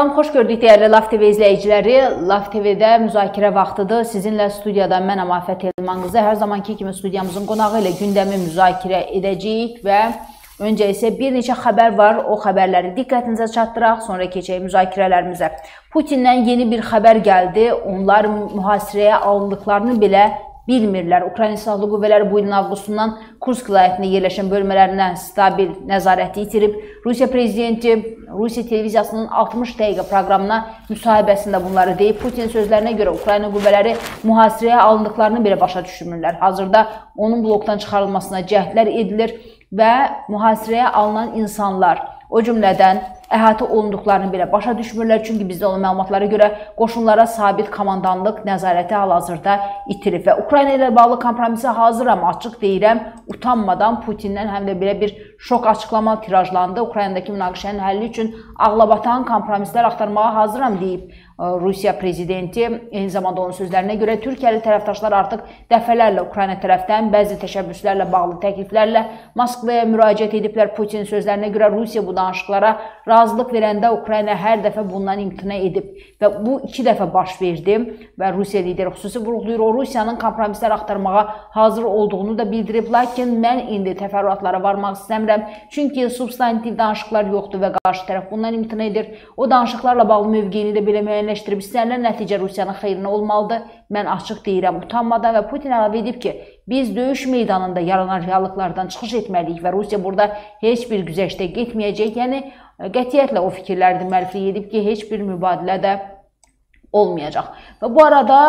Salam, xoş gördük dəyərli Laf TV izləyiciləri. Laf TV-də müzakirə vaxtıdır. Sizinlə studiyada mən Əmafət Elman qızı hər zamanki kimi studiyamızın qonağı ilə gündəmi müzakirə edəcəyik və öncə isə bir neçə xəbər var. O xəbərləri diqqətinizə çatdıraq, sonra keçək müzakirələrimizə. Putindən yeni bir xəbər gəldi. Onlar mühasirəyə alındıqlarını belə bilmirlər. Ukrayna Silahlı Qüvvələri bu ilin avqustundan Kursk vilayətində yerləşən bölmələrinə stabil nəzarəti itirib. Rusiya prezidenti Rusiya televiziyasının 60 dəqiqə proqramına müsahibəsində bunları deyib. Putin sözlərinə görə Ukrayna qüvvələri mühasirəyə alındıqlarını belə başa düşmürlər. Hazırda onun blokdan çıxarılmasına cəhdlər edilir və mühasirəyə alınan insanlar, o cümlədən əhatə olunduqlarını belə başa düşmürlər. Çünki bizdə olan məlumatlara görə qoşunlara sabit komandanlıq nəzarəti hal-hazırda itirib və Ukrayna ilə bağlı kompromisə hazıram, açıq deyirəm, utanmadan Putindən həm də belə bir şok açıqlama tirajlandı. Ukraynadakı münaqişənin həlli üçün ağlabatan kompromislər axtarmağa hazıram deyib Rusiya prezidenti. Eyni zamanda onun sözlərinə görə Türkiyəli tərəfdaşlar artıq dəfələrlə Ukrayna tərəfdən bəzi təşəbbüslərlə bağlı təkliflərlə Moskvaya müraciət ediblər. Putin sözlərinə görə Rusiya bu danışıqlara razılıq verəndə Ukrayna hər dəfə bundan imtina edib və bu iki dəfə baş verdi və Rusiya lideri xüsusi vurğulayır. O Rusiyanın kompromislər axtarmağa hazır olduğunu da bildirib. Lakin mən indi təfərrüatlara varmaq istəmirəm. Çünki substantiv danışıqlar yoxdur və qarşı tərəf bundan imtina edir. O danışıqlarla bağlı mövqeyini də belə müəyyən müəyyənləşdirib istənilən nəticə Rusiyanın xeyrinə olmalıdır. Mən açıq deyirəm, utanmadan və Putin əlavə edib ki, biz döyüş meydanında yaranan reallıqlardan çıxış etməliyik və Rusiya burada heç bir güzəştə getməyəcək. Yəni qətiyyətlə o fikirləri müəlliflik edib ki, heç bir mübadilə də olmayacaq. Və bu arada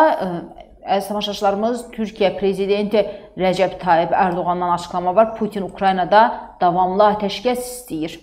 Əziz tamaşaçılarımız, Türkiyə prezidenti Rəcəb Tayyib Ərdoğandan açıqlama var. Putin Ukraynada davamlı atəşkəs istəyir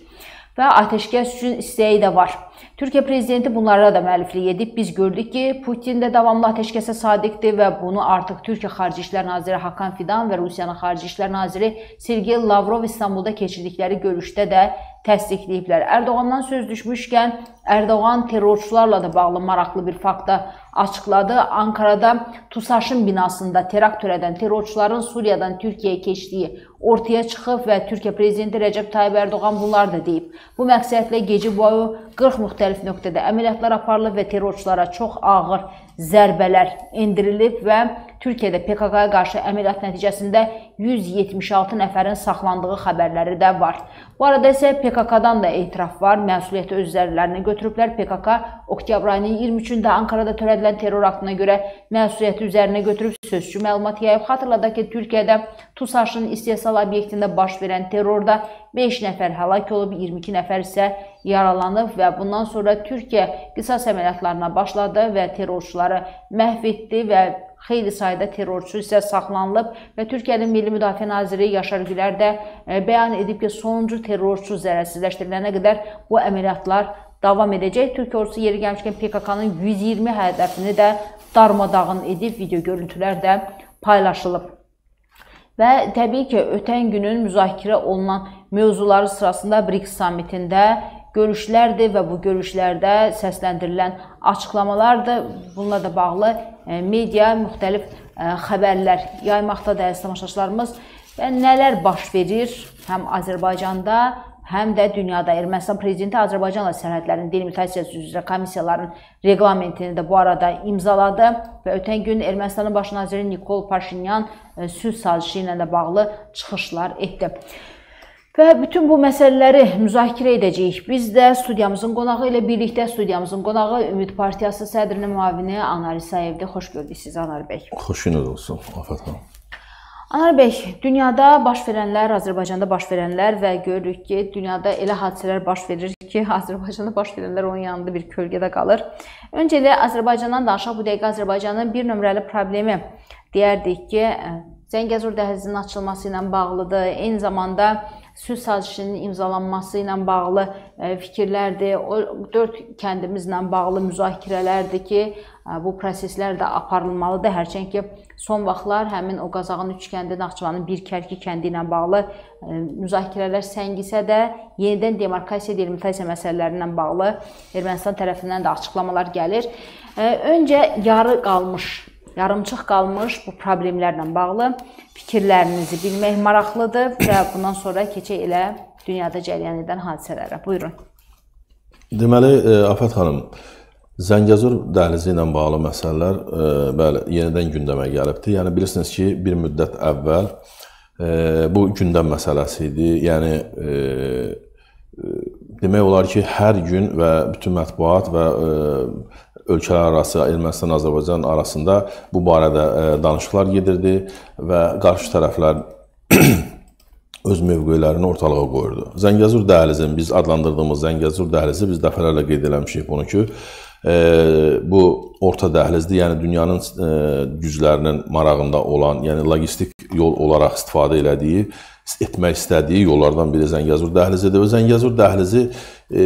və atəşkəs üçün istəyi də var. Türkiyə prezidenti bunlara da müəlliflik edib. Biz gördük ki, Putin də davamlı atəşkəsə sadiqdir və bunu artıq Türkiyə Xarici İşlər naziri Hakan Fidan və Rusiyanın Xarici İşlər naziri Sergey Lavrov İstanbulda keçirdikləri görüşdə də təsdiqləyiblər. Ərdoğandan söz düşmüşkən, Ərdoğan terrorçularla da bağlı maraqlı bir fakta açıqladı. Ankarada TUSAŞın binasında terakt törədən terrorçuların Suriyadan Türkiyəyə keçdiyi ortaya çıxıb və Türkiyə prezidenti Rəcəb Tayyib Ərdoğan bunlar da deyib. Bu məqsədlə gecə boyu 40 müxtəlif nöqtədə əməliyyatlar aparılıb və terrorçulara çox ağır zərbələr endirilib və Türkiyədə PKK-ya qarşı əməliyyat nəticəsində 176 nəfərin saxlandığı xəbərləri də var. Bu arada isə PKK-dan da etiraf var. Məsuliyyəti öz üzərlərinə götürüblər. PKK oktyabr ayının 23-də Ankarada törədilən terror aktına görə məsuliyyəti üzərinə götürüb sözçü məlumat yayıb. Xatırladaq ki, Türkiyədə TUSAŞın istehsal obyektində baş verən terrorda 5 nəfər həlak olub, 22 nəfər isə yaralanıb və bundan sonra Türkiyə qisas əməliyyatlarına başladı və terrorçuları məhv etdi və xeyli sayda terrorçu isə saxlanılıb və Türkiyənin Milli Müdafiə naziri Yaşar Gülər də e, bəyan edib ki, sonuncu terrorçu zərərsizləşdirilənə qədər bu əməliyyatlar davam edəcək. Türkiyə ordusu yeri gəlmişkən PKK-nın 120 hədəfini də darmadağın edib, video görüntülər də paylaşılıb. Və təbii ki, ötən günün müzakirə olunan mövzuları sırasında BRICS sammitində görüşlərdir və bu görüşlərdə səsləndirilən açıqlamalardır. Bununla da bağlı e, media müxtəlif e, xəbərlər yaymaqdadır əziz tamaşaçılarımız. Və nələr baş verir həm Azərbaycanda, həm də dünyada Ermənistan prezidenti Azərbaycanla sərhədlərin delimitasiyası üzrə komissiyaların reqlamentini də bu arada imzaladı və ötən gün Ermənistanın baş naziri Nikol Paşinyan e, sülh sazişi ilə də bağlı çıxışlar etdi. Və bütün bu məsələləri müzakirə edəcəyik. Biz də studiyamızın qonağı ilə birlikdə studiyamızın qonağı Ümid Partiyası sədrinin müavini Anar İsayevdir. Xoş gördük sizi Anar bəy. Xoş gününüz olsun Afət xanım. Anar bəy, dünyada baş verənlər, Azərbaycanda baş verənlər və görürük ki, dünyada elə hadisələr baş verir ki, Azərbaycanda baş verənlər onun yanında bir kölgədə qalır. Öncə elə Azərbaycandan danışaq. Bu dəqiqə Azərbaycanın bir nömrəli problemi deyərdik ki, Zəngəzur dəhlizinin açılması ilə bağlıdır. Eyni zamanda sülh sazişinin imzalanması ilə bağlı e, fikirlərdir. O 4 kəndimizlə bağlı müzakirələrdir ki, e, bu proseslər də aparılmalıdır. Hərçənd ki, son vaxtlar həmin o Qazağın 3 kəndi, Naxçıvanın bir kərki kəndi ilə bağlı e, müzakirələr səngisə də yenidən demarkasiya, delimitasiya məsələləri ilə bağlı Ermənistan tərəfindən də açıqlamalar gəlir. Öncə yarı qalmış yarımçıq qalmış bu problemlərlə bağlı fikirlərinizi bilmək maraqlıdır və bundan sonra keçək elə dünyada cərəyan edən hadisələrə. Buyurun. Deməli, e, Afət xanım, Zəngəzur dəhlizi ilə bağlı məsələlər e, bəli, yenidən gündəmə gəlibdi. Yəni bilirsiniz ki, bir müddət əvvəl e, bu gündəm məsələsi idi. Yəni demək olar ki, hər gün və bütün mətbuat və ölkələr arası Ermənistan Azərbaycan arasında bu barədə danışıqlar gedirdi və qarşı tərəflər öz mövqelərini ortalığa qoyurdu. Zəngəzur dəhlizini biz adlandırdığımız Zəngəzur dəhlizi biz dəfələrlə qeyd eləmişik bunu ki, e, bu orta dəhlizdir, yəni dünyanın e, güclərinin marağında olan, yəni logistik yol olaraq istifadə elədiyi, etmək istədiyi yollardan biri Zəngəzur dəhlizidir və Zəngəzur dəhlizi e,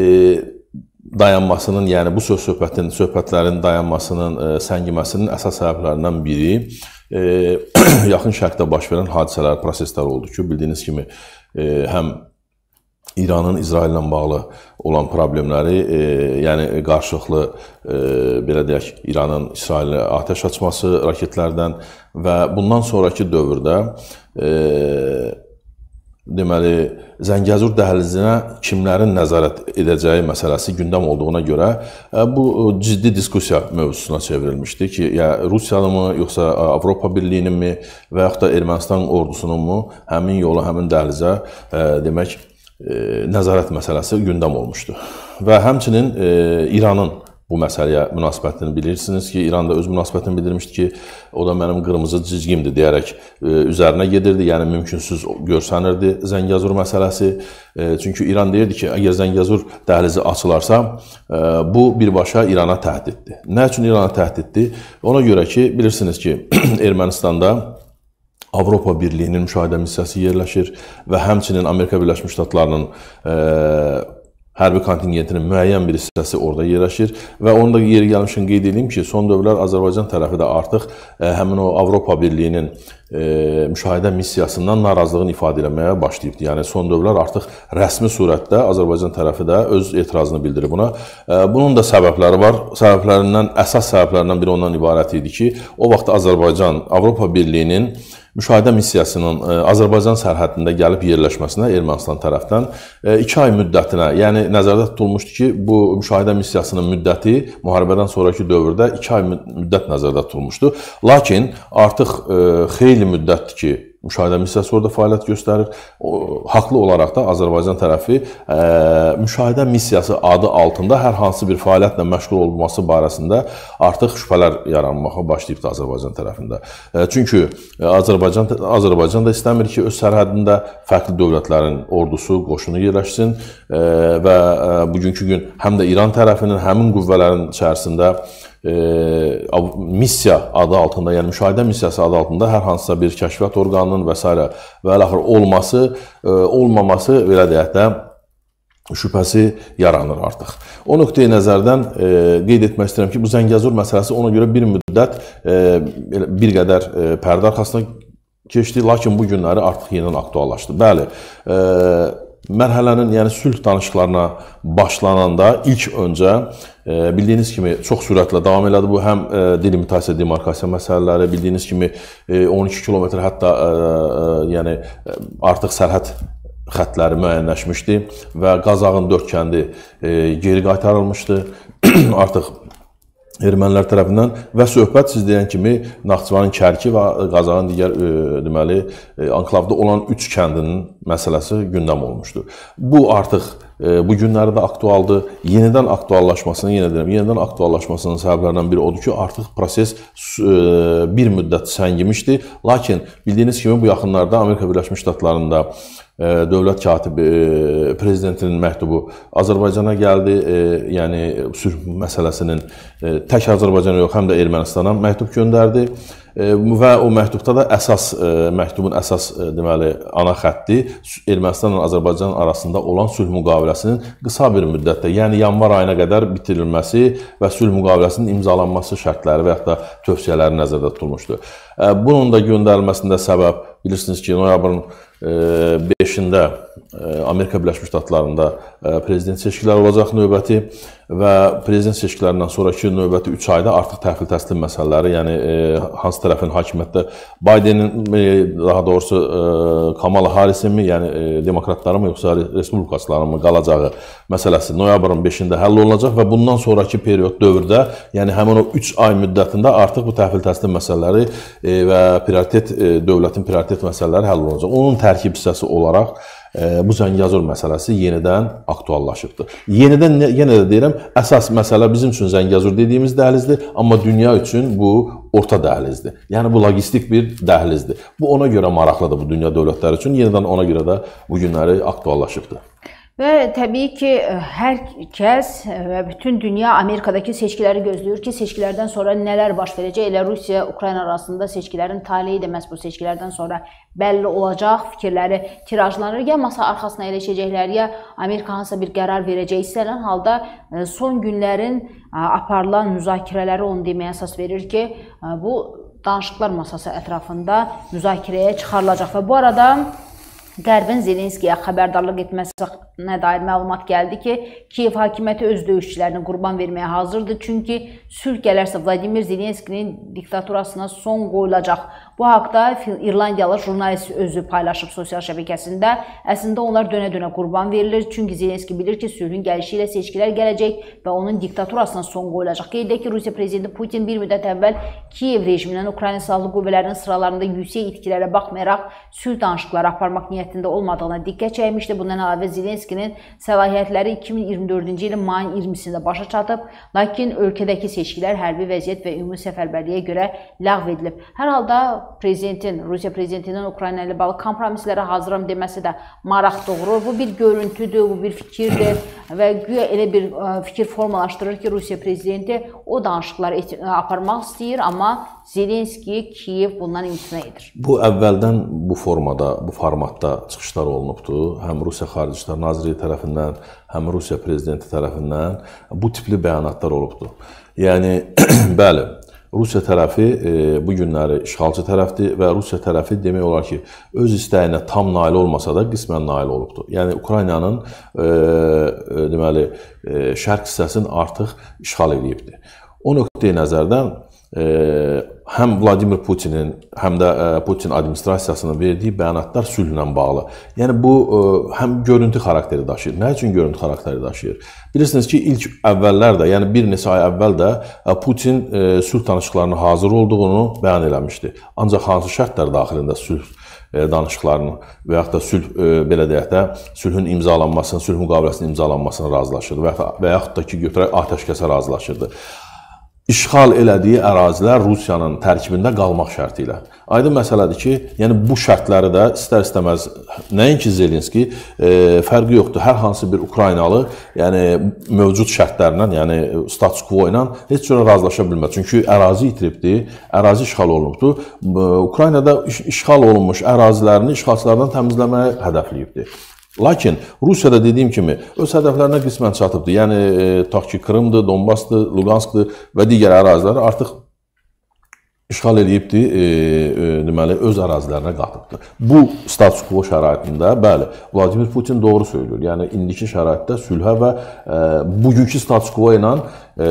dayanmasının, yəni bu söz söhbətin, söhbətlərin dayanmasının, e, səngiməsinin əsas səbəblərindən biri e, yaxın şərqdə baş verən hadisələr, proseslər oldu ki, bildiyiniz kimi e, həm İranın İsraillə bağlı olan problemləri, e, yəni qarşılıqlı e, belə deyək, İranın İsrailə atəş açması raketlərdən və bundan sonrakı dövrdə e, deməli Zəngəzur dəhlizinə kimlərin nəzarət edəcəyi məsələsi gündəm olduğuna görə e, bu e, ciddi diskussiya mövzusuna çevrilmişdi ki, ya Rusiyanınmı, yoxsa e, Avropa Birliyininmi və yaxud da Ermənistan ordusununmu həmin yolu, həmin dəhlizə demək nəzarət məsələsi gündəm olmuşdu. Və həmçinin İranın bu məsələyə münasibətini bilirsiniz ki, İran da öz münasibətini bildirmişdi ki, o da mənim qırmızı cizgimdir deyərək e, üzərinə gedirdi. Yəni mümkünsüz görsənirdi Zəngəzur məsələsi. E, çünki İran deyirdi ki, əgər Zəngəzur dəhlizi açılarsa, e, bu birbaşa İrana təhdiddir. Nə üçün İrana təhdiddir? Ona görə ki, bilirsiniz ki, Ermənistanda Avropa Birliyinin müşahidə missiyası yerləşir və həmçinin Amerika Birləşmiş Ştatlarının hərbi kontingentinin müəyyən bir hissəsi orada yerləşir və onu da yeri gəlmişkən qeyd edeyim ki, son dövrlər Azərbaycan tərəfi də artıq ə, həmin o Avropa Birliyinin müşahidə missiyasından narazılığını ifadə etməyə başlayıbdı. Yəni son dövrlər artıq rəsmi surətdə Azərbaycan tərəfi də öz etirazını bildirib buna. Ə, bunun da səbəbləri var. Səbəblərindən əsas səbəblərindən biri ondan ibarət idi ki, o vaxt Azərbaycan Avropa Birliyinin müşahidə missiyasının e, Azərbaycan sərhədində gəlib yerləşməsinə Ermənistan tərəfdən 2 e, ay müddətinə, yəni nəzərdə tutulmuşdu ki, bu müşahidə missiyasının müddəti müharibədən sonrakı dövrdə 2 ay müddət nəzərdə tutulmuşdu. Lakin artıq e, xeyli müddətdir ki, müşahidə missiyası orada fəaliyyət göstərir. O, haqlı olaraq da Azərbaycan tərəfi ə, müşahidə missiyası adı altında hər hansı bir fəaliyyətlə məşğul olması barəsində artıq şübhələr yaranmağa başlayıbdı Azərbaycan tərəfində. Ə, çünki Azərbaycan Azərbaycan da istəmir ki, öz sərhədində fərqli dövlətlərin ordusu, qoşunu yerləşsin və ə, bugünkü gün həm də İran tərəfinin həmin qüvvələrin içərisində e, missiya adı altında, yəni müşahidə missiyası adı altında hər hansısa bir kəşfiyyat orqanının və s. və əlaxır olması, e, olmaması belə deyək də şübhəsi yaranır artıq. O nöqteyi nəzərdən e, qeyd etmək istəyirəm ki, bu Zəngəzur məsələsi ona görə bir müddət e, bir qədər e, pərdə arxasına keçdi, lakin bu günləri artıq yenidən aktuallaşdı. Bəli, e, mərhələnin, yəni sülh danışıqlarına başlananda ilk öncə e, bildiyiniz kimi çox sürətlə davam elədi bu həm e, delimitasiya, demarkasiya məsələləri, bildiyiniz kimi 12 e, kilometr hətta yəni artıq sərhəd xəttləri müəyyənləşmişdi və Qazağın 4 kəndi geri qaytarılmışdı. artıq ermənilər tərəfindən və söhbət siz deyən kimi Naxçıvanın Kərki və Qazağın digər e, deməli e, anklavda olan 3 kəndinin məsələsi gündəm olmuşdu. Bu artıq e, bu günləri də aktualdır. Yenidən aktuallaşmasının, yenə deyirəm, yenidən aktuallaşmasının səbəblərindən biri odur ki, artıq proses bir müddət səngimişdi. Lakin bildiyiniz kimi bu yaxınlarda Amerika Birləşmiş Ştatlarında dövlət katibi prezidentinin məktubu Azərbaycana gəldi. Yəni sülh məsələsinin tək Azərbaycana yox, həm də Ermənistana məktub göndərdi və o məktubda da əsas məktubun əsas deməli ana xətti Ermənistanla Azərbaycan arasında olan sülh müqaviləsinin qısa bir müddətdə, yəni yanvar ayına qədər bitirilməsi və sülh müqaviləsinin imzalanması şərtləri və ya da tövsiyələri nəzərdə tutulmuşdu. Bunun da göndərilməsində səbəb bilirsiniz ki, noyabrın 5-də Amerika Birləşmiş Ştatlarında prezident seçkiləri olacaq növbəti və prezident seçkilərindən sonrakı növbəti 3 ayda artıq təhvil təslim məsələləri, yəni hansı tərəfin hakimiyyətdə Baydenin daha doğrusu Kamala Harrisinmi, yəni demokratların yoxsa respublikaçıların mı qalacağı məsələsi noyabrın 5-də həll olunacaq və bundan sonrakı period dövrdə, yəni həmin o 3 ay müddətində artıq bu təhvil təslim məsələləri və prioritet dövlətin prioritet məsələləri həll olunacaq. Onun tərkib hissəsi olaraq bu Zəngəzur məsələsi yenidən aktuallaşıbdır. Yenidən yenə də deyirəm, əsas məsələ bizim üçün Zəngəzur dediyimiz dəhlizdir, amma dünya üçün bu orta dəhlizdir. Yəni bu logistik bir dəhlizdir. Bu ona görə maraqlıdır bu dünya dövlətləri üçün, yenidən ona görə də bu günləri aktuallaşıbdır. Və təbii ki, hər kəs və bütün dünya Amerikadakı seçkiləri gözləyir ki, seçkilərdən sonra nələr baş verəcək? Elə Rusiya Ukrayna arasında seçkilərin taleyi də məhz bu seçkilərdən sonra bəlli olacaq. Fikirləri tirajlanır. Ya masa arxasına eləşəcəklər, ya Amerika hansısa bir qərar verəcək. İstənilən halda e, son günlərin e, aparılan müzakirələri onu deməyə əsas verir ki, e, bu danışıqlar masası ətrafında müzakirəyə çıxarılacaq və bu arada Qərbin Zelenskiyə xəbərdarlıq etməsinə dair məlumat gəldi ki, Kiyev hakimiyyəti öz döyüşçülərini qurban verməyə hazırdır, çünki sülh gələrsə Vladimir Zelenskinin diktaturasına son qoyulacaq. Bu haqda İrlandiyalı jurnalist özü paylaşıb sosial şəbəkəsində. Əslində onlar dönə-dönə qurban verilir, çünki Zelenski bilir ki, sülhün gəlişi ilə seçkilər gələcək və onun diktaturasına son qoyulacaq. Qeyd edək ki, Rusiya prezidenti Putin bir müddət əvvəl Kiyev rejimindən Ukrayna silahlı qüvvələrinin sıralarında yüksək itkilərə baxmayaraq sülh danışıqları aparmaq niyyətində olmadığına diqqət çəkmişdi. Bundan əlavə Zelenskinin səlahiyyətləri 2024-cü ilin mayın 20-sində başa çatıb, lakin ölkədəki seçkilər hərbi vəziyyət və ümumi səfərbərliyə görə ləğv edilib. Hər halda prezidentin, Rusiya prezidentinin Ukrayna ilə bağlı kompromislərə hazıram deməsi də maraq doğurur. Bu bir görüntüdür, bu bir fikirdir və güya elə bir e, fikir formalaşdırır ki, Rusiya prezidenti o danışıqları aparmaq istəyir, amma Zelenski, Kiyev bundan imtina edir. Bu əvvəldən bu formada, bu formatda çıxışlar olunubdu. Həm Rusiya Xarici İşlər Nazirliyi tərəfindən, həm Rusiya prezidenti tərəfindən bu tipli bəyanatlar olubdu. Yəni bəli, Rusiya tərəfi e, bu günləri işğalçı tərəfdir və Rusiya tərəfi demək olar ki, öz istəyinə tam nail olmasa da qismən nail olubdur. Yəni Ukraynanın e, e, deməli şərq hissəsini artıq işğal edibdir. O nöqteyi nəzərdən həm Vladimir Putinin, həm də Putin administrasiyasının verdiyi bəyanatlar sülhlə bağlı. Yəni bu həm görüntü xarakteri daşıyır. Nə üçün görüntü xarakteri daşıyır? Bilirsiniz ki, ilk əvvəllər də, yəni bir neçə ay əvvəl də Putin sülh danışıqlarına hazır olduğunu bəyan eləmişdi. Ancaq hansı şərtlər daxilində sülh danışıqlarını və yaxud da sülh belə deyək də sülhün imzalanmasını, sülh müqaviləsinin imzalanmasına razılaşırdı və yaxud da ki, götürək atəşkəsə razılaşırdı işğal elədiyi ərazilər Rusiyanın tərkibində qalmaq şərti ilə. Aydın məsələdir ki, yəni bu şərtləri də istər-istəməz nəinki Zelenski, e, fərqi yoxdur. Hər hansı bir Ukraynalı, yəni mövcud şərtlərlə, yəni status quo ilə heç cürə razılaşa bilməz. Çünki ərazi itiribdi, ərazi işğal olunubdu. Ukraynada işğal olunmuş ərazilərini işğalçılardan təmizləməyə hədəfləyibdi. Lakin Rusiyada dediyim kimi öz hədəflərinə qismən çatıbdı. Yəni e, tutaq ki, Krımdır, Donbasdır, Luqanskdır və digər ərazilər artıq işğal eləyibdi, e, e, deməli öz ərazilərinə qatıbdı. Bu status quo şəraitində, bəli, Vladimir Putin doğru söyləyir. Yəni indiki şəraitdə sülhə və e, bugünkü status quo ilə e,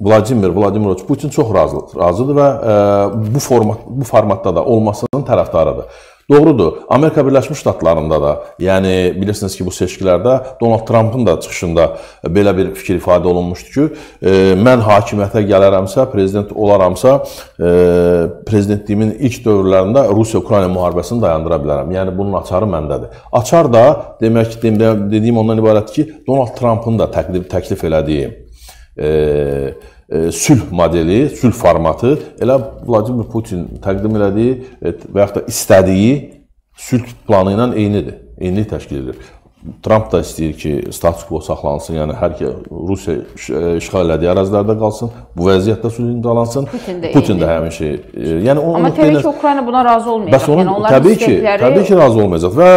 Vladimir Vladimiroviç Putin çox razı, razıdır və e, bu format bu formatda da olmasının tərəfdarıdır. Doğrudur. Amerika Birləşmiş Ştatlarında da, yəni bilirsiniz ki, bu seçkilərdə Donald Trampın da çıxışında belə bir fikir ifadə olunmuşdu ki, e, mən hakimiyyətə gələrəmsə, prezident olaramsa, e, prezidentliyimin ilk dövrlərində Rusiya-Ukrayna müharibəsini dayandıra bilərəm. Yəni bunun açarı məndədir. Açar da demək dediyim ondan ibarətdir ki, Donald Trampın da təklif təklif elədiyi e, sülh modeli, sülh formatı elə Vladimir Putin təqdim elədiyi və yaxud da istədiyi sülh planı ilə eynidir, eynilik təşkil edir. Tramp da istəyir ki, status quo saxlansın, yəni hər ki Rusiya işğal elədiyi ərazilərdə qalsın, bu vəziyyətdə sülh imzalansın. Putin də, Putin də həmin şey. Yəni onun Amma təbii ki, Ukrayna buna razı olmayacaq. Bəs onun, yəni onların təbii ki, istəkləri... təbii ki, razı olmayacaq və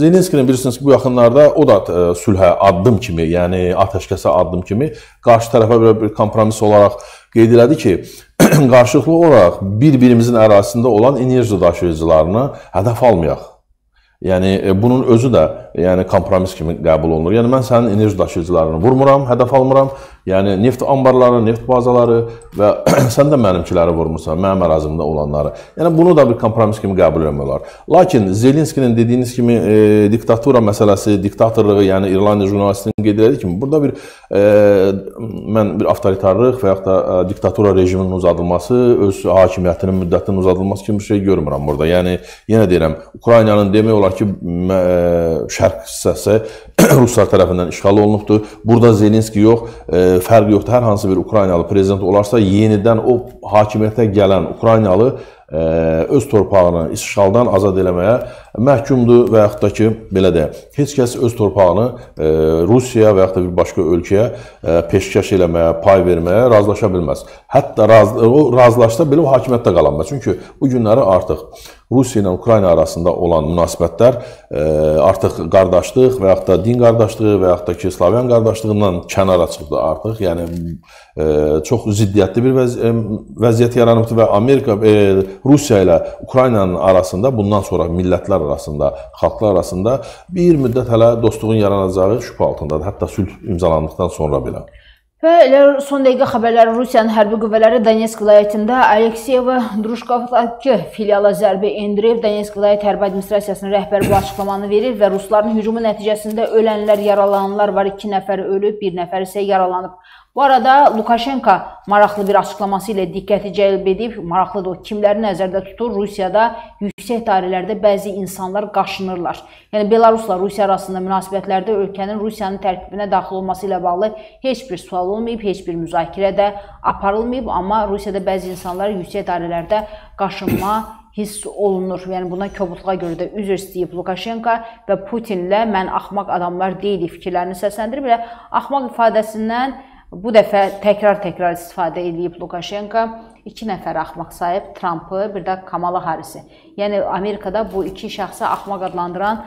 Zelenskinin bilirsiniz ki, bu yaxınlarda o da ə, sülhə addım kimi, yəni atəşkəsə addım kimi qarşı tərəfə belə bir kompromis olaraq qeyd elədi ki, qarşılıqlı olaraq bir-birimizin ərazisində olan enerji daşıyıcılarını hədəf almayaq Yəni bunun özü də yəni kompromis kimi qəbul olunur. Yəni mən sənin enerji daşıyıcılarını vurmuram, hədəf almıram. Yəni neft anbarları, neft bazaları və sən də mənimkiləri vurmursan, mənim ərazimdə olanları. Yəni bunu da bir kompromis kimi qəbul etmək olar. Lakin Zelenskinin dediyiniz kimi e, diktatura məsələsi, diktatorluğu, yəni İrlandiya jurnalistinin qeyd etdiyi kimi burada bir e, mən bir avtoritarlıq və yaxud da e, diktatura rejiminin uzadılması, öz hakimiyyətinin müddətinin uzadılması kimi bir şey görmürəm burada. Yəni yenə deyirəm, Ukraynanın demək olar ki, e, şərq hissəsi Ruslar tərəfindən işğal olunubdur. Burada Zelenski yox, e, fərq yoxdur. Hər hansı bir Ukraynalı prezident olarsa, yenidən o hakimiyyətə gələn Ukraynalı e, öz torpağını işğaldan azad eləməyə məhkumdur və yaxud da ki, belə deyək, heç kəs öz torpağını e, Rusiya və yaxud da bir başqa ölkəyə peşkəş eləməyə, pay verməyə razılaşa bilməz. Hətta raz, o razılaşsa belə o hakimiyyətdə qala bilməz. Çünki bu günləri artıq Rusiya ilə Ukrayna arasında olan münasibətlər e, artıq qardaşlıq və yaxud da din qardaşlığı və yaxud da ki, Slavyan qardaşlığından kənara çıxdı artıq. Yəni e, çox ziddiyyətli bir vəz vəziyyət yaranıbdı və Amerika e, Rusiya ilə Ukraynanın arasında bundan sonra millətlər arasında, xalqlar arasında bir müddət hələ dostluğun yaranacağı şübhə altındadır. Hətta sülh imzalandıqdan sonra belə. Və elə son dəqiqə xəbərləri Rusiyanın hərbi qüvvələri Donetsk vilayətində Alekseyeva Druşkovdakı filiala zərbə endirib. Donetsk vilayət hərbi administrasiyasının rəhbəri bu açıqlamanı verir və rusların hücumu nəticəsində ölənlər, yaralananlar var. 2 nəfər ölüb, 1 nəfər isə yaralanıb. Bu arada Lukashenko maraqlı bir açıqlaması ilə diqqəti cəlb edib. Maraqlıdır o, kimləri nəzərdə tutur? Rusiyada yüksək dairələrdə bəzi insanlar qaşınırlar. Yəni Belarusla Rusiya arasında münasibətlərdə ölkənin Rusiyanın tərkibinə daxil olması ilə bağlı heç bir sual olmayıb, heç bir müzakirə də aparılmayıb, amma Rusiyada bəzi insanlar yüksək dairələrdə qaşınma hiss olunur. Yəni buna kobudluğa görə də üzr istəyib Lukashenko və Putinlə mən axmaq adamlar deyilik fikirlərini səsləndirib. Belə axmaq ifadəsindən Bu dəfə təkrar-təkrar istifadə edib Lukashenko 2 nəfər axmaq sayıb Trampı, bir də Kamala Harrisi. Yəni Amerikada bu iki şəxsi axmaq adlandıran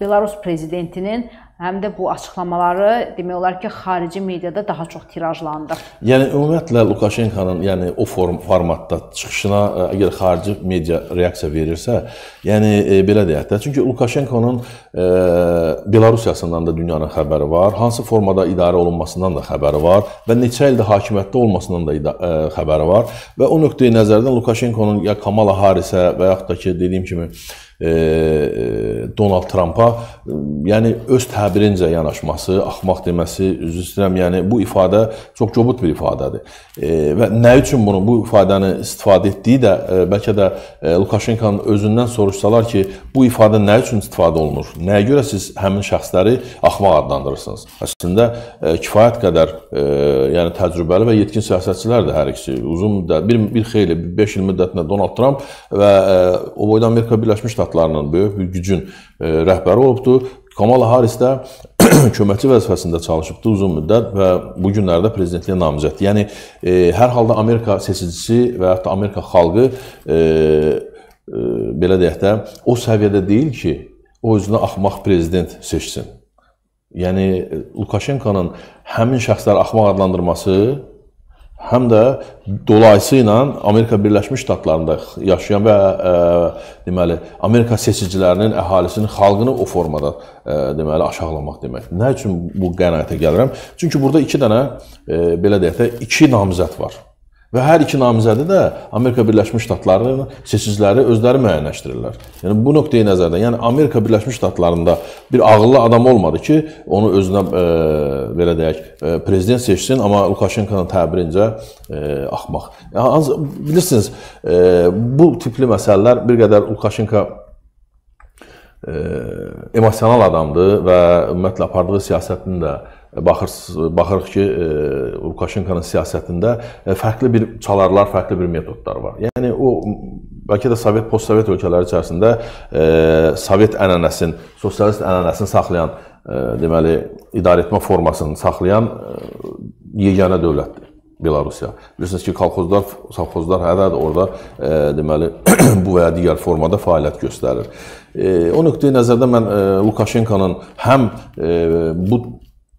Belarus prezidentinin həm də bu açıqlamaları demək olar ki, xarici mediada daha çox tirajlandı. Yəni ümumiyyətlə Lukashenkonun yəni o form formatda çıxışına e, əgər xarici media reaksiya verirsə, yəni e, belə deyək də, çünki Lukashenkonun e, Belarusiyasından da dünyanın xəbəri var, hansı formada idarə olunmasından da xəbəri var və neçə ildir hakimiyyətdə olmasından da e, xəbəri var və o nöqteyi nəzərdən Lukashenkonun ya Kamala Harrisə və yaxud da ki, dediyim kimi Donald Trumpa yəni öz təbirincə yanaşması, axmaq deməsi, üzr istəyirəm, yəni bu ifadə çox cobud bir ifadədir. E, və nə üçün bunu bu ifadəni istifadə etdiyi də e, bəlkə də e, Lukashenkonun özündən soruşsalar ki, bu ifadə nə üçün istifadə olunur? Nəyə görə siz həmin şəxsləri axmaq adlandırırsınız? Əslində e, kifayət qədər e, yəni təcrübəli və yetkin siyasətçilərdir hər ikisi. Uzun müddət, bir, bir xeyli, 5 il müddətində Donald Trump və e, o boyda Amerika Birləşmiş Ştatlarının böyük bir gücün e, rəhbəri olubdu. Kamala Harris də köməkçi vəzifəsində çalışıbdı uzun müddət və bu günlərdə prezidentliyə namizəddir. Yəni e, hər halda Amerika seçicisi və da Amerika xalqı e, e, belə deyək də o səviyyədə deyil ki, o özünə axmaq prezident seçsin. Yəni Lukashenkonun həmin şəxsləri axmaq adlandırması həm də dolayısıyla Amerika Birləşmiş Ştatlarında yaşayan və ə, e, deməli Amerika seçicilərinin, əhalisinin, xalqını o formada ə, e, deməli aşağılamaq demək. Nə üçün bu qənaətə gəlirəm? Çünki burada 2 dənə ə, e, belə deyək də 2 namizəd var. Və hər iki namizədi də Amerika Birləşmiş Ştatlarının seçiciləri özləri müəyyənləşdirirlər. Yəni bu nöqteyi nəzərdən, yəni Amerika Birləşmiş Ştatlarında bir ağıllı adam olmadı ki, onu özünə e, belə deyək, e, prezident seçsin, amma Lukashenkonun təbirincə e, axmaq. Yəni bilirsiniz, e, bu tipli məsələlər bir qədər Lukashenko e, emosional adamdır və ümumiyyətlə apardığı siyasətin də baxırsınız, baxırıq ki, e, Lukashenkonun siyasətində e, fərqli bir çalarlar, fərqli bir metodlar var. Yəni o bəlkə də Sovet, postsovet ölkələri içərisində e, Sovet ənənəsini, sosialist ənənəsini saxlayan, deməli, idarə etmə formasını saxlayan yeganə dövlətdir. Belarusiya. Bilirsiniz ki, kolxozlar, sovxozlar hələ də orada e, deməli bu və ya digər formada fəaliyyət göstərir. E, o nöqteyi nəzərdən mən e, Lukashenkonun həm e, bu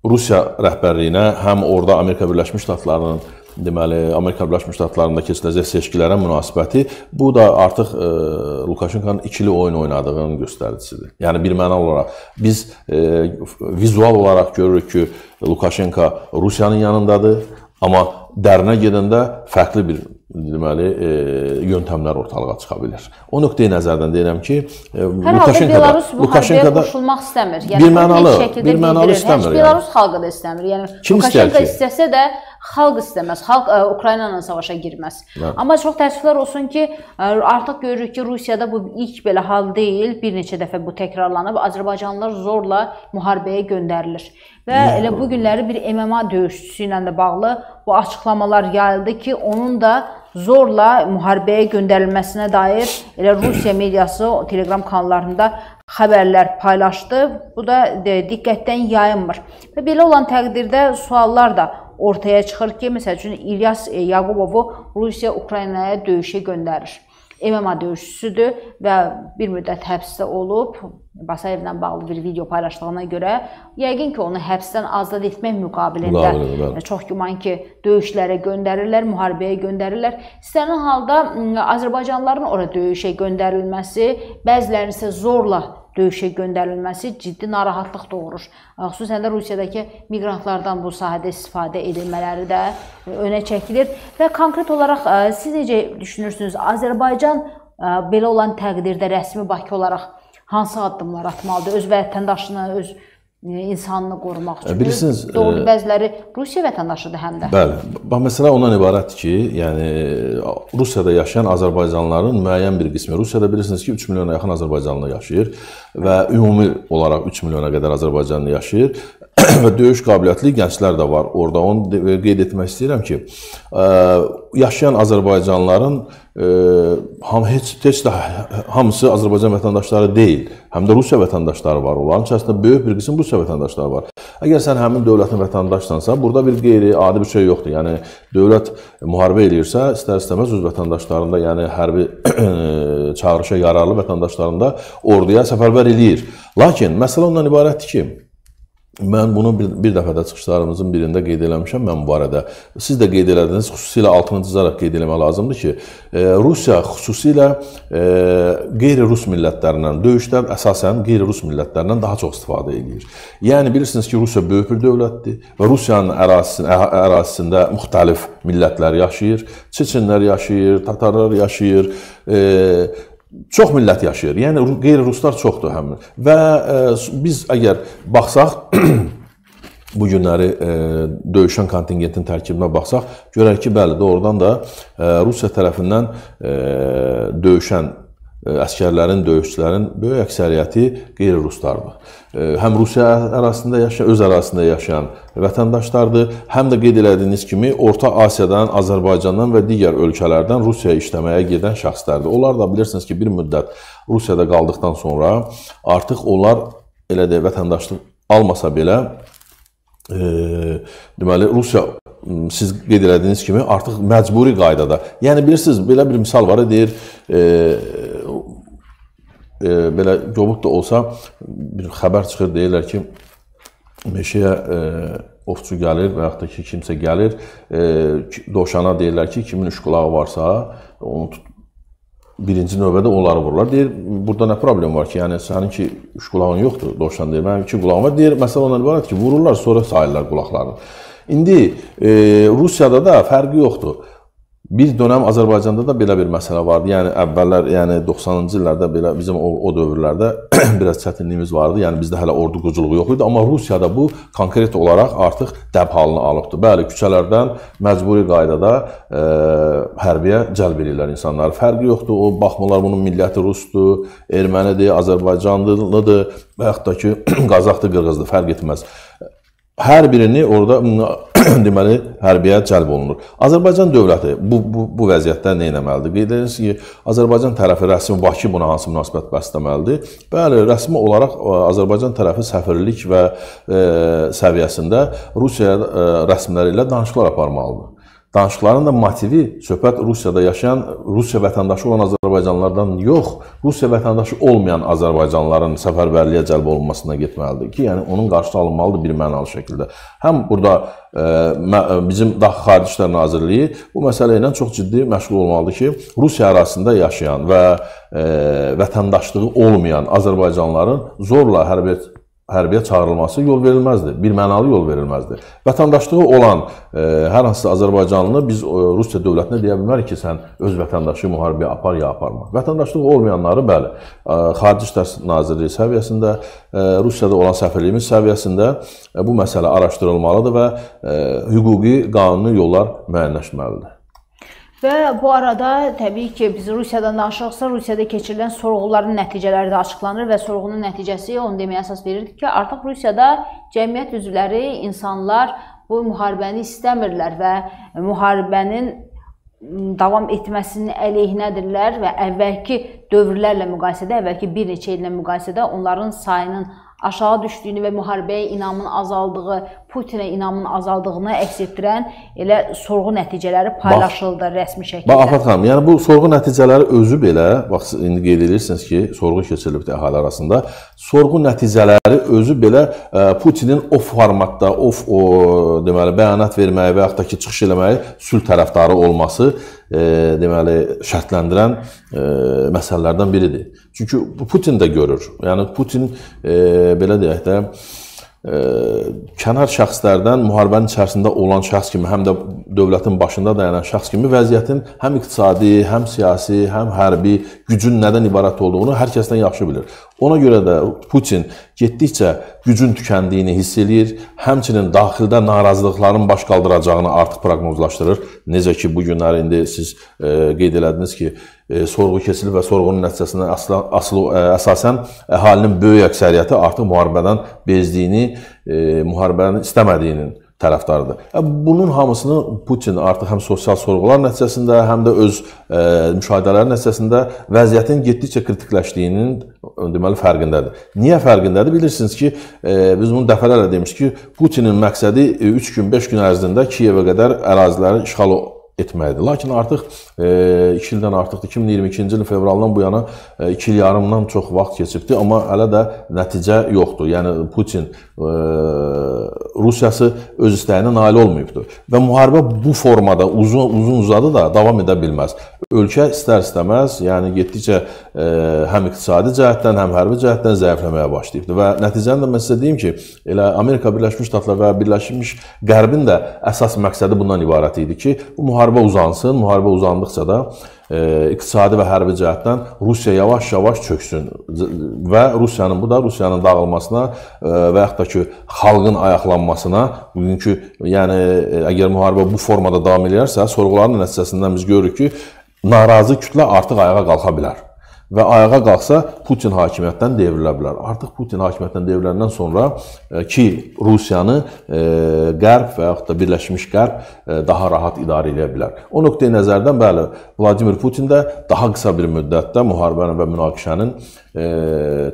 Rusiya rəhbərliyinə, həm orada Amerika Birləşmiş Ştatlarının deməli Amerika Birləşmiş Ştatlarında keçiriləcək seçkilərə münasibəti bu da artıq e, Lukashenkonun ikili oyun oynadığının göstəricisidir. Yəni bir mənalı olaraq biz e, vizual olaraq görürük ki, Lukashenko Rusiyanın yanındadır, amma dərinə gedəndə fərqli bir deməli e, yöntəmlər ortalığa çıxa bilər. O nöqteyi nəzərdən deyirəm ki, e, Lukashenko da Lukashenko da qoşulmaq istəmir. Yəni bir mənalı, bir mənalı istəmir. Yəni. Belarus xalqı da istəmir. Yəni Kim Lukashenko istəsə də xalq istəməz. Xalq ə, e, Ukrayna ilə savaşa girməz. Hə. Amma çox təəssüflər olsun ki, ə, e, artıq görürük ki, Rusiyada bu ilk belə hal deyil. Bir neçə dəfə bu təkrarlanıb. Azərbaycanlılar zorla müharibəyə göndərilir. Və ya. elə bu günləri bir MMA döyüşçüsü ilə də bağlı bu açıqlamalar yayıldı ki, onun da zorla müharibəyə göndərilməsinə dair elə Rusiya mediası Telegram kanallarında xəbərlər paylaşdı. Bu da diqqətdən yayınmır. Və belə olan təqdirdə suallar da ortaya çıxır ki, məsəl üçün İlyas Yaqubovu Rusiya Ukraynaya döyüşə göndərir. MMA döyüşçüsüdür və bir müddət həbsdə olub. Basayevlə bağlı bir video paylaşdığına görə yəqin ki, onu həbsdən azad etmək müqabilində Müqabilir, çox güman ki, döyüşlərə göndərirlər, müharibəyə göndərirlər. İstənilən halda Azərbaycanlıların ora döyüşə göndərilməsi, bəzilərinin isə zorla döyüşə göndərilməsi ciddi narahatlıq doğurur. Xüsusən də Rusiyadakı miqrantlardan bu sahədə istifadə edilmələri də önə çəkilir və konkret olaraq siz necə düşünürsünüz? Azərbaycan belə olan təqdirdə rəsmi Bakı olaraq hansı addımlar atmalıdır öz vətəndaşını, öz insanını qorumaq üçün. Bilirsiniz, doğru bəziləri Rusiya vətəndaşıdır həm də. Bəli. Bax məsələ ondan ibarətdir ki, yəni Rusiyada yaşayan azərbaycanlıların müəyyən bir qismi, Rusiyada bilirsiniz ki, 3 milyona yaxın azərbaycanlı yaşayır və ümumi olaraq 3 milyona qədər azərbaycanlı yaşayır və döyüş qabiliyyətli gənclər də var. Orda onu qeyd etmək istəyirəm ki, yaşayan azərbaycanlıların ham heç heç də hamısı Azərbaycan vətəndaşları deyil. Həm də Rusiya vətəndaşları var. Onların içərisində böyük bir qism Rusiya vətəndaşları var. Əgər sən həmin dövlətin vətəndaşsansa, burada bir qeyri-adi bir şey yoxdur. Yəni dövlət müharibə eləyirsə, istər-istəməz öz vətəndaşlarında, yəni hərbi çağırışa yararlı vətəndaşlarında orduya səfərbər eləyir. Lakin məsələ ondan ibarətdir ki, Mən bunu bir, bir dəfə də çıxışlarımızın birində qeyd eləmişəm mən bu barədə. Siz də qeyd elədiniz, xüsusilə altını çizərək qeyd eləmək lazımdır ki, e, Rusiya xüsusilə e, qeyri-rus millətlərindən, döyüşlər əsasən qeyri-rus millətlərindən daha çox istifadə edir. Yəni bilirsiniz ki, Rusiya böyük bir dövlətdir və Rusiyanın ərazisində, ərazisində müxtəlif millətlər yaşayır. Çeçenlər yaşayır, tatarlar yaşayır, e, çox millət yaşayır. Yəni qeyri-ruslar çoxdur həmin. Və e, biz əgər baxsaq bu günləri e, döyüşən kontingentin tərkibinə baxsaq, görək ki, bəli, doğrudan da e, Rusiya tərəfindən ə, döyüşən əskərlərin, döyüşçülərin böyük əksəriyyəti qeyri-ruslardır. Həm Rusiya ərazisində yaşayan, öz ərazisində yaşayan vətəndaşlardır, həm də qeyd elədiyiniz kimi Orta Asiyadan, Azərbaycandan və digər ölkələrdən Rusiyaya işləməyə gedən şəxslərdir. Onlar da bilirsiniz ki, bir müddət Rusiyada qaldıqdan sonra artıq onlar elə də vətəndaşlıq almasa belə e, deməli Rusiya siz qeyd elədiyiniz kimi artıq məcburi qaydada. Yəni bilirsiniz, belə bir misal var, deyir, e, e, belə qobud da olsa bir xəbər çıxır, deyirlər ki, meşəyə e, ovçu gəlir və yaxud da ki, kimsə gəlir, e, dovşana deyirlər ki, kimin üç qulağı varsa, onu tut birinci növbədə onları vururlar. Deyir, burada nə problem var ki, yəni sənin ki, üç qulağın yoxdur, dovşan deyir, mənim iki qulağım var. Deyir, məsələ ondan ibarət ki, vururlar, sonra sayırlar qulaqlarını. İndi e, Rusiyada da fərqi yoxdur. Bir dönəm Azərbaycanda da belə bir məsələ vardı. Yəni əvvəllər, yəni 90-cı illərdə belə bizim o, o dövrlərdə biraz çətinliyimiz vardı. Yəni bizdə hələ ordu quculuğu yox idi, amma Rusiyada bu konkret olaraq artıq dəb halını alıbdı. Bəli, küçələrdən məcburi qaydada e, hərbiyə cəlb edirlər insanları. Fərqi yoxdur. O baxmalar bunun milləti rusdur, ermənidir, Azərbaycanlıdır və yaxud da ki, Qazaxdır, Qırğızdır, fərq etməz hər birini orada deməli hərbiyə cəlb olunur. Azərbaycan dövləti bu bu, bu vəziyyətdə nə etməlidir? Qeyd edirsiniz ki, Azərbaycan tərəfi rəsmi Bakı buna hansı münasibət bəsləməlidir? Bəli, rəsmi olaraq Azərbaycan tərəfi səfirlik və e, səviyyəsində Rusiya e, rəsmiləri ilə danışıqlar aparmalıdır. Danışıqların da motivi söhbət Rusiyada yaşayan, Rusiya vətəndaşı olan azərbaycanlılardan yox, Rusiya vətəndaşı olmayan azərbaycanlıların səfərbərliyə cəlb olunmasına getməlidir ki, yəni onun qarşısı alınmalıdır bir mənalı şəkildə. Həm burada ə, e, bizim Daxili Xarici İşlər Nazirliyi bu məsələ ilə çox ciddi məşğul olmalıdır ki, Rusiya ərazisində yaşayan və ə, e, vətəndaşlığı olmayan azərbaycanlıların zorla hərbi hərbiyə çağırılması yol verilməzdir. Bir mənalı yol verilməzdir. Vətəndaşlığı olan e, hər hansı Azərbaycanlı biz e, Rusiya dövlətinə deyə bilmərik ki, sən öz vətəndaşı müharibəyə apar ya aparma. Vətəndaşlığı olmayanları bəli, e, Xarici İşlər Nazirliyi səviyyəsində, e, Rusiyada olan səfirliyimiz səviyyəsində e, bu məsələ araşdırılmalıdır və e, hüquqi, qanuni yollar müəyyənləşməlidir. Və bu arada təbii ki, biz Rusiyadan danışırıqsa, Rusiyada keçirilən sorğuların nəticələri də açıqlanır və sorğunun nəticəsi onu deməyə əsas verir ki, artıq Rusiyada cəmiyyət üzvləri, insanlar bu müharibəni istəmirlər və müharibənin davam etməsinin əleyhinədirlər və əvvəlki dövrlərlə müqayisədə, əvvəlki bir neçə illə müqayisədə onların sayının aşağı düşdüyünü və müharibəyə inamın azaldığı, Putinə inamın azaldığını əks etdirən elə sorğu nəticələri paylaşıldı bax, rəsmi şəkildə. Bax Afət xanım, yəni bu sorğu nəticələri özü belə, bax indi qeyd edirsiniz ki, sorğu keçirilibdi əhali arasında. Sorğu nəticələri özü belə e, Putinin o formatda, o, o deməli bəyanat verməyi və yaxud da ki, çıxış eləməyi sülh tərəfdarı olması deməli şərtləndirən e, məsələlərdən biridir. Çünki Putin də görür. Yəni Putin e, belə deyək də kənar şəxslərdən müharibənin içərisində olan şəxs kimi, həm də dövlətin başında dayanan şəxs kimi vəziyyətin həm iqtisadi, həm siyasi, həm hərbi gücün nədən ibarət olduğunu hər kəsdən yaxşı bilir. Ona görə də Putin getdikcə gücün tükəndiyini hiss eləyir, həmçinin daxildə narazılıqların baş qaldıracağını artıq proqnozlaşdırır. Necə ki, bu günlər indi siz qeyd elədiniz ki, sorğu keçirilib və sorğunun nəticəsində aslı, aslı e, əsasən əhalinin böyük əksəriyyəti artıq müharibədən bezdiyini, e, müharibənin istəmədiyinin tərəfdarıdır. E, bunun hamısını Putin artıq həm sosial sorğular nəticəsində, həm də öz müşahidələri nəticəsində vəziyyətin getdikcə kritikləşdiyinin deməli fərqindədir. Niyə fərqindədir? Bilirsiniz ki, biz bunu dəfələrlə demişdik ki, Putinin məqsədi 3 gün, 5 gün ərzində Kiyevə qədər əraziləri işğal etməkdir. Lakin artıq 2 e, ildən artıqdır. 2022-ci ilin fevralından bu yana 2 e, il yarımdan çox vaxt keçibdi, amma hələ də nəticə yoxdur. Yəni Putin e, Rusiyası öz istəyinə nail olmayıbdır. Və müharibə bu formada uzun uzun uzadı da davam edə bilməz. Ölkə istər-istəməz, yəni getdikcə həm iqtisadi cəhətdən, həm hərbi cəhətdən zəifləməyə başlayıbdır və nəticəni də mən sizə deyim ki, elə Amerika Birləşmiş Ştatları və Birləşmiş Qərbin də əsas məqsədi bundan ibarət idi ki, bu müharibə müharibə uzansın, müharibə uzandıqca da e, iqtisadi və hərbi cəhətdən Rusiya yavaş-yavaş çöksün. Və Rusiyanın bu da Rusiyanın dağılmasına e, və yaxud da ki, xalqın ayaqlanmasına, bugünkü yəni e, əgər müharibə bu formada davam edərsə, sorğuların nəticəsindən biz görürük ki, narazı kütlə artıq ayağa qalxa bilər və ayağa qalxsa Putin hakimiyyətdən devrilə bilər. Artıq Putin hakimiyyətdən devriləndən sonra e, ki, Rusiyanı e, Qərb və yaxud da Birləşmiş Qərb e, daha rahat idarə edə bilər. O nöqteyi nəzərdən bəli, Vladimir Putin də daha qısa bir müddətdə müharibənin və münaqişənin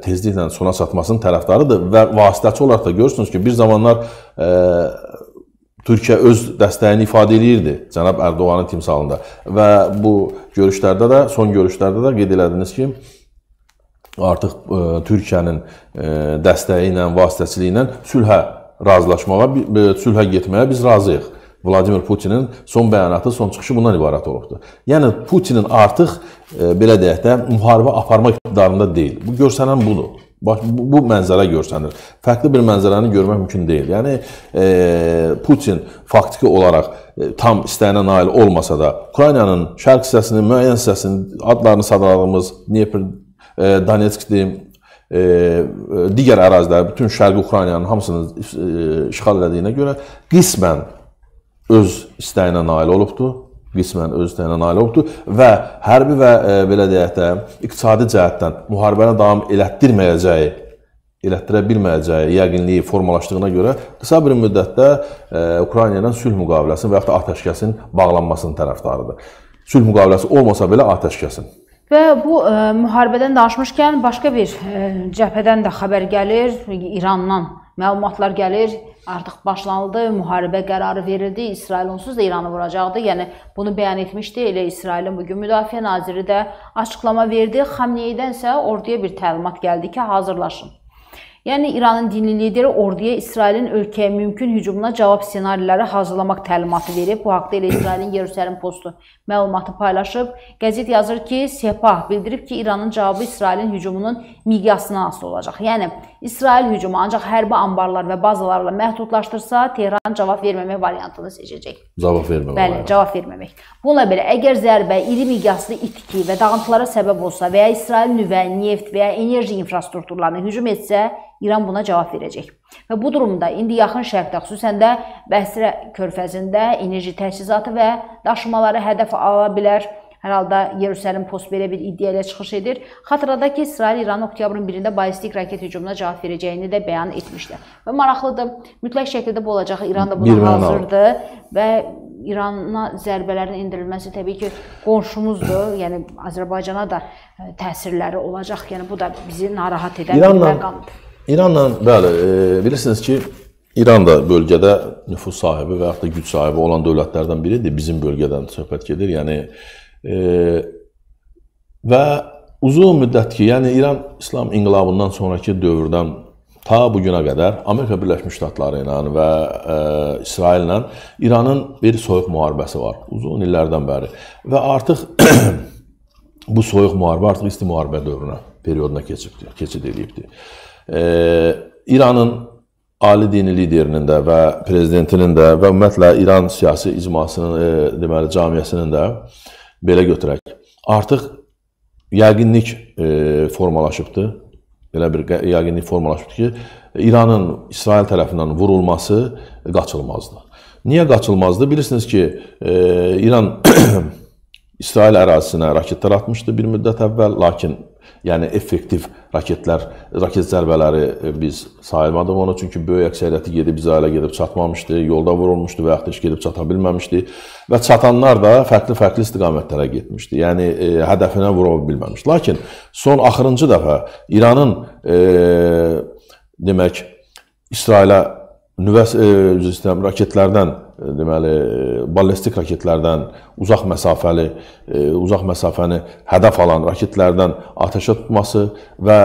tezliklə sona çatmasının tərəfdarıdır və vasitəçi olaraq da görürsünüz ki, bir zamanlar Türkiyə öz dəstəyini ifadə eləyirdi cənab Ərdoğanın timsalında və bu görüşlərdə də, son görüşlərdə də qeyd elədiniz ki, artıq ə, e, Türkiyənin ə, e, dəstəyi ilə, vasitəçiliyi ilə sülhə razılaşmağa, sülhə getməyə biz razıyıq. Vladimir Putinin son bəyanatı, son çıxışı bundan ibarət olubdur. Yəni Putinin artıq e, belə deyək də müharibə aparma iqtidarında deyil. Bu görsənən budur. Bax bu, mənzərə görsənir. Fərqli bir mənzərəni görmək mümkün deyil. Yəni e, Putin faktiki olaraq e, tam istəyinə nail olmasa da Ukraynanın şərq hissəsinin müəyyən hissəsinin adlarını sadaladığımız Dnepr, e, Donetskdir, e, digər ərazilər, bütün şərqi Ukraynanın hamısını e, işğal etdiyinə görə qismən öz istəyinə nail olubdur qismən öz istəyinə nail olubdur və hərbi və e, belə deyək də iqtisadi cəhətdən müharibəni davam elətdirməyəcəyi elətdirə bilməyəcəyi yəqinliyi formalaşdığına görə qısa bir müddətdə e, Ukrayna ilə sülh müqaviləsi və ya da atəşkəsin bağlanmasının tərəfdarıdır. Sülh müqaviləsi olmasa belə atəşkəsin. Və bu ə, e, müharibədən danışmışkən başqa bir ə, e, cəbhədən də xəbər gəlir İrandan məlumatlar gəlir, artıq başlanıldı, müharibə qərarı verildi, İsrail onsuz da İranı vuracaqdı. Yəni bunu bəyan etmişdi. Elə İsrailin bu gün müdafiə naziri də açıqlama verdi. Xamneydən isə orduya bir təlimat gəldi ki, hazırlaşın. Yəni İranın dinli lideri orduya İsrailin ölkəyə mümkün hücumuna cavab ssenariləri hazırlamaq təlimatı verib. Bu haqqda elə İsrailin Yerusəlim postu məlumatı paylaşıb. Qəzet yazır ki, Sepah bildirib ki, İranın cavabı İsrailin hücumunun miqyasından asılı olacaq. Yəni İsrail hücumu ancaq hərbi anbarlar və bazalarla məhdudlaşdırsa, Tehran cavab verməmək variantını seçəcək. Cavab verməmək. Bəli, cavab verməmək. Bununla belə əgər zərbə iri miqyaslı itki və dağıntılara səbəb olsa və ya İsrail nüvə, neft və ya enerji infrastrukturlarına hücum etsə, İran buna cavab verəcək. Və bu durumda indi yaxın şərqdə, xüsusən də Bəsrə körfəzində enerji təchizatı və daşımaları hədəf ala bilər. Hər halda Yerusəlim Post belə bir iddia ilə çıxış edir. Xatırladaq ki, İsrail İran oktyabrın 1-də ballistik raket hücumuna cavab verəcəyini də bəyan etmişdi. Və maraqlıdır, mütləq şəkildə bu olacaq. İran da buna hazırdır və İrana zərbələrin endirilməsi təbii ki, qonşumuzdur. Yəni Azərbaycana da təsirləri olacaq. Yəni bu da bizi narahat edən İranla, bir məqamdır. İranla, bəli, e, bilirsiniz ki, İran da bölgədə nüfuz sahibi və yaxud da güc sahibi olan dövlətlərdən biridir. Bizim bölgədən söhbət gedir. Yəni e, və uzun müddət ki, yəni İran İslam inqilabından sonrakı dövrdən ta bu günə qədər Amerika Birləşmiş Ştatları ilə və e, İsraillə İranın bir soyuq müharibəsi var. Uzun illərdən bəri və artıq bu soyuq müharibə artıq isti müharibə dövrünə, perioduna keçibdir, keçid edibdir. E, İranın ali dini liderinin də və prezidentinin də və ümumiyyətlə İran siyasi icmasının, e, deməli, cəmiyyəsinin də belə götürək. Artıq yəqinlik e, formalaşıbdı. Belə bir yəqinlik formalaşıbdı ki, İranın İsrail tərəfindən vurulması qaçılmazdır. Niyə qaçılmazdır? Bilirsiniz ki, e, İran İsrail ərazisinə raketlər atmışdı bir müddət əvvəl, lakin yəni effektiv raketlər, raket zərbələri e, biz sayılmadıq onu, çünki böyük əksəriyyəti gedib İsrailə gedib çatmamışdı, yolda vurulmuşdu və yaxud da heç gedib çata bilməmişdi və çatanlar da fərqli-fərqli istiqamətlərə getmişdi. Yəni e, hədəfinə vura bilməmişdi. Lakin son axırıncı dəfə İranın e, demək İsrailə nüvə e, üzr raketlərdən e, deməli ballistik raketlərdən uzaq məsafəli e, uzaq məsafəni hədəf alan raketlərdən atəşə tutması və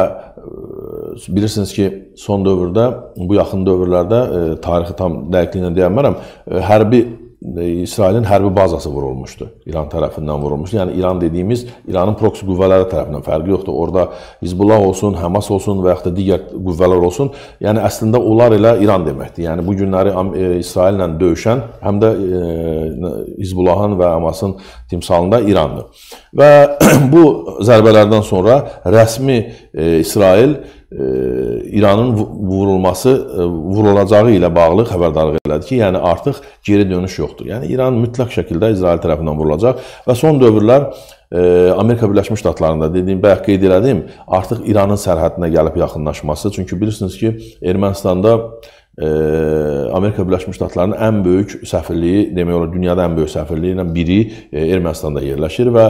bilirsiniz ki, son dövrdə bu yaxın dövrlərdə tarixi tam dəqiqliklə deyə bilmərəm, hərbi İsrailin hərbi bazası vurulmuşdu. İran tərəfindən vurulmuşdu. Yəni İran dediyimiz İranın proksi qüvvələri tərəfindən fərqi yoxdur. Orada Hizbullah olsun, Həmas olsun və yaxud da digər qüvvələr olsun. Yəni əslində onlar elə İran deməkdir. Yəni bu günləri e, İsraillə döyüşən həm də e, Hizbullahın və Həmasın timsalında İrandır. Və bu zərbələrdən sonra rəsmi e, İsrail İranın vurulması, vurulacağı ilə bağlı xəbərdarlıq elədi ki, yəni artıq geri dönüş yoxdur. Yəni İran mütləq şəkildə İsrail tərəfindən vurulacaq və son dövrlər Amerika Birləşmiş Ştatlarında dediyim, bayaq qeyd elədim, artıq İranın sərhədinə gəlib yaxınlaşması. Çünki bilirsiniz ki, Ermənistanda Amerika Birləşmiş Ştatlarının ən böyük səfirliyi, demək olar dünyada ən böyük səfirliyi ilə biri Ermənistanda yerləşir və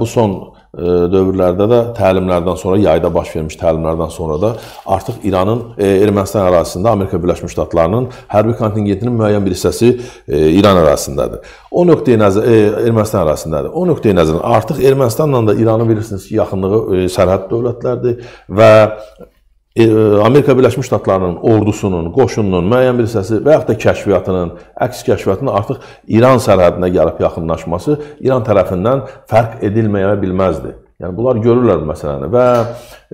bu son dövrlərdə də təlimlərdən sonra, yayda baş vermiş təlimlərdən sonra da artıq İranın Ermənistan ərazisində Amerika Birləşmiş Ştatlarının hərbi kontingentinin müəyyən bir hissəsi İran ərazisindədir. O nöqteyi nəzər Ermənistan ərazisindədir. O nöqteyi nəzərdən artıq Ermənistanla da İranın bilirsiniz ki, yaxınlığı sərhəd dövlətlərdir və E, Amerika Birləşmiş Ştatlarının ordusunun, qoşununun müəyyən bir hissəsi və yaxud da kəşfiyyatının, əks kəşfiyyatının artıq İran sərhədinə gəlib yaxınlaşması İran tərəfindən fərq edilməyə bilməzdi. Yəni bunlar görürlər məsələni və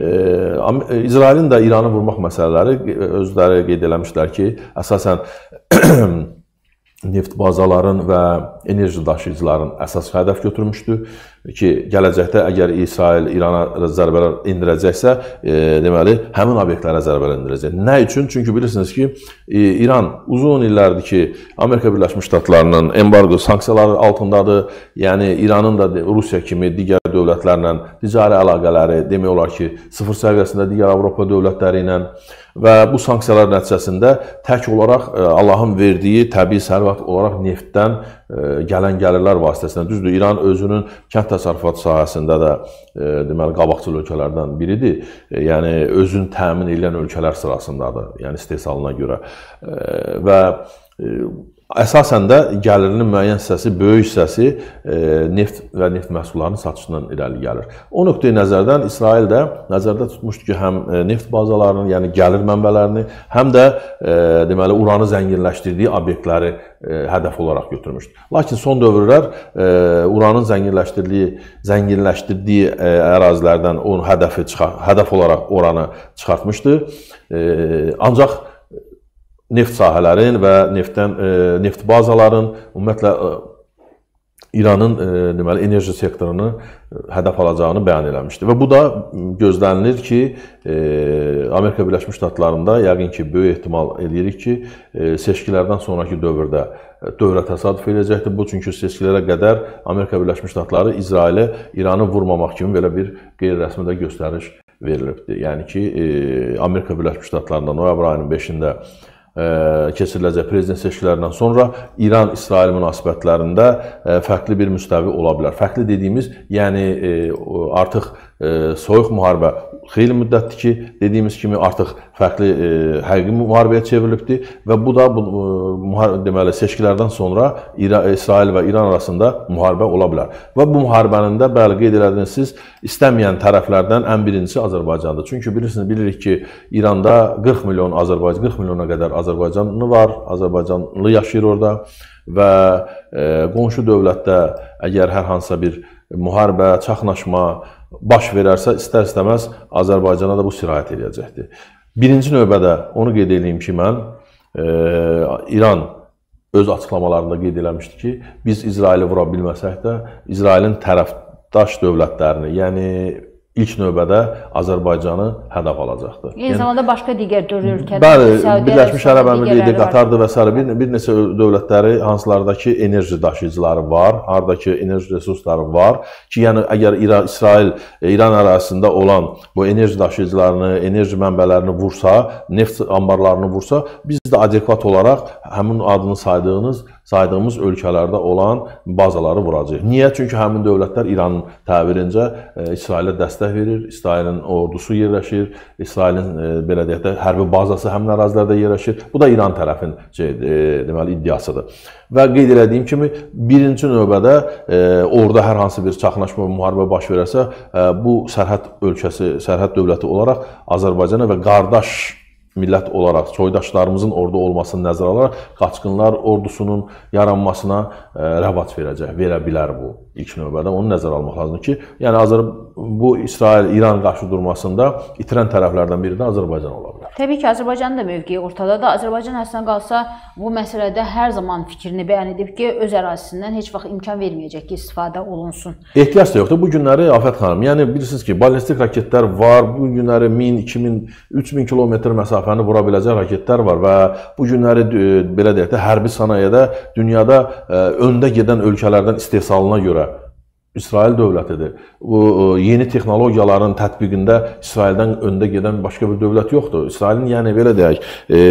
e, İsrailin də İranı vurmaq məsələləri özləri qeyd eləmişlər ki, əsasən neft bazaların və enerji daşıyıcıların əsas hədəf götürmüşdü ki, gələcəkdə əgər İsrail İrana zərbələr endirəcəksə, e, deməli, həmin obyektlərə zərbələr endirəcək. Nə üçün? Çünki bilirsiniz ki, e, İran uzun illərdir ki, Amerika Birləşmiş Ştatlarının embargo sanksiyaları altındadır. Yəni İranın da Rusiya kimi digər dövlətlərlə ticari əlaqələri demək olar ki, sıfır səviyyəsində digər Avropa dövlətləri ilə və bu sanksiyalar nəticəsində tək olaraq e, Allahın verdiyi təbii sərvət olaraq neftdən gələn gəlirlər vasitəsilə düzdür, İran özünün kənd təsərrüfatı sahəsində də deməli qabaqcıl ölkələrdən biridir. Yəni özünü təmin edən ölkələr sırasındadır, yəni istehsalına görə. Və Əsasən də gəlirinin müəyyən hissəsi, böyük hissəsi e, neft və neft məhsullarının satışından irəli gəlir. O nöqteyi nəzərdən İsrail də nəzərdə tutmuşdu ki, həm e, neft bazalarını, yəni gəlir mənbələrini, həm də e, deməli uranı zənginləşdirdiyi obyektləri hədəf olaraq götürmüşdü. Lakin son dövrlər uranın zənginləşdirdiyi, zənginləşdirdiyi ərazilərdən onun hədəfi çıxar, hədəf olaraq oranı çıxartmışdı. Ancaq neft sahələrin və neftdən e, neft bazaların ümumiyyətlə e, İranın e, deməli enerji sektorunu hədəf alacağını bəyan eləmişdi və bu da gözlənilir ki, Amerika Birləşmiş Ştatlarında yəqin ki, böyük ehtimal eləyirik ki, seçkilərdən sonrakı dövrdə dövrə təsadüf edəcəkdir. Bu çünki seçkilərə qədər Amerika Birləşmiş Ştatları İsrailə İranı vurmamaq kimi belə bir qeyri-rəsmi də göstəriş verilibdi. Yəni ki, Amerika Birləşmiş Ştatlarında noyabr ayının 5-də keçiriləcək prezident seçkilərindən sonra İran-İsrail münasibətlərində fərqli bir müstəvi ola bilər. Fərqli dediyimiz, yəni artıq soyuq müharibə xeyli müddətdir ki, dediyimiz kimi artıq fərqli e, həqiqi müharibəyə çevrilibdir və bu da bu e, deməli seçkilərdən sonra İra İsrail və İran arasında müharibə ola bilər. Və bu müharibənin də bəli qeyd elədiniz siz istəməyən tərəflərdən ən birincisi Azərbaycandır. Çünki bilirsiniz, bilirik ki, İranda 40 milyon Azərbaycan 40 milyona qədər Azərbaycanlı var, Azərbaycanlı yaşayır orada və e, qonşu dövlətdə əgər hər hansısa bir müharibə, çaxnaşma baş verərsə, istər-istəməz Azərbaycana da bu sirayət edəcəkdir. Birinci növbədə onu qeyd edeyim ki, mən e, İran öz açıqlamalarında qeyd eləmişdi ki, biz İsraili vura bilməsək də, İsrailin tərəfdaş dövlətlərini, yəni ilk növbədə Azərbaycanı hədəf alacaqdır. Eyni yəni, zamanda başqa digər dörd ölkədə Bəli, Birləşmiş Ərəb Əmirlikləri, Qatardır və s. bir, bir neçə dövlətləri hansılardakı enerji daşıyıcıları var, hardakı enerji resursları var ki, yəni əgər İran, İsrail, e, İran ərazisində olan bu enerji daşıyıcılarını, enerji mənbələrini vursa, neft anbarlarını vursa, biz də adekvat olaraq həmin adını saydığınız saydığımız ölkələrdə olan bazaları vuracaq. Niyə? Çünki həmin dövlətlər İranın təbirincə e, İsrailə dəstək verir, İsrailin ordusu yerləşir, İsrailin e, belə deyək də hərbi bazası həmin ərazilərdə yerləşir. Bu da İran tərəfin şey, e, deməli iddiasıdır. Və qeyd elədiyim kimi birinci növbədə orada hər hansı bir çaxnaşma və müharibə baş verərsə, bu sərhəd ölkəsi, sərhəd dövləti olaraq Azərbaycana və qardaş millət olaraq soydaşlarımızın orada olmasını nəzərə alaraq qaçqınlar ordusunun yaranmasına e, rəvac verəcək, verə bilər bu ilk növbədə. Onu nəzərə almaq lazımdır ki, yəni Azər bu İsrail-İran qarşıdurmasında itirən tərəflərdən biri də Azərbaycan ola bilər. Təbii ki, Azərbaycanın da mövqeyi ortadadır. Azərbaycan əslində qalsa bu məsələdə hər zaman fikrini bəyan edib ki, öz ərazisindən heç vaxt imkan verməyəcək ki, istifadə olunsun. Ehtiyac da yoxdur. Bu günləri Afət xanım, yəni bilirsiniz ki, ballistik raketlər var. Bu günləri 1000, 2000, 3000 kilometr məsafəni vura biləcək raketlər var və bu günləri e, belə deyək də hərbi sənayedə dünyada e, öndə gedən ölkələrdən istehsalına görə İsrail dövlətidir. Bu e, yeni texnologiyaların tətbiqində İsraildən öndə gedən başqa bir dövlət yoxdur. İsrailin yəni belə deyək,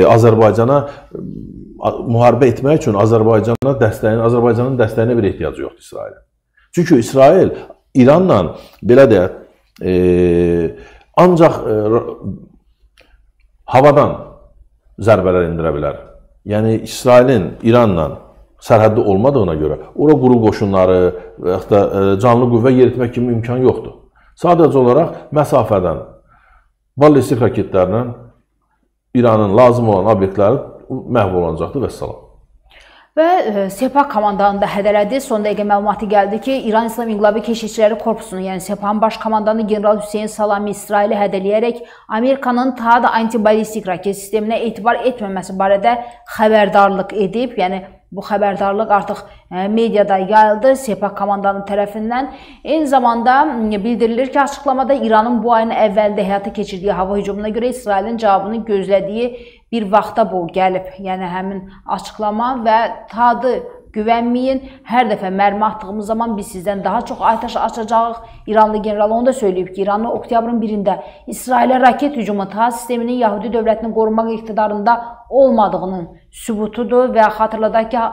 Azərbaycana müharibə etmək üçün Azərbaycana dəstəyin, Azərbaycanın dəstəyinə bir ehtiyacı yoxdur İsrailin. Çünki İsrail İranla belə deyək, ancaq havadan zərbələr endirə bilər. Yəni İsrailin İranla sərhəddə olmadığına görə ora quru qoşunları və yaxud da e, canlı qüvvə yeritmək kimi imkan yoxdur. Sadəcə olaraq məsafədən ballistik raketlərlə İranın lazım olan obyektləri məhv olunacaqdır və salam. Və e, Sepah komandanı da hədələdi. Son dəqiqə məlumatı gəldi ki, İran İslam İnqilabı Keşikçiləri Korpusunun, yəni Sepahın baş komandanı general Hüseyn Salami İsraili hədələyərək Amerikanın THAAD antiballistik raket sisteminə etibar etməməsi barədə xəbərdarlıq edib. Yəni Bu xəbərdarlıq artıq e, mediada yayıldı Sepah komandanı tərəfindən. Eyni zamanda bildirilir ki, açıqlamada İranın bu ayın əvvəldə həyata keçirdiyi hava hücumuna görə İsrailin cavabını gözlədiyi bir vaxta bu gəlib. Yəni həmin açıqlama və tadı güvənməyin. Hər dəfə mərmi atdığımız zaman biz sizdən daha çox atəş açacağıq. İranlı general onu da söyləyib ki, İranlı oktyabrın 1-də İsrailə raket hücumu ta sisteminin Yahudi dövlətinin qorunmaq iqtidarında olmadığının sübutudur və xatırladaq ki,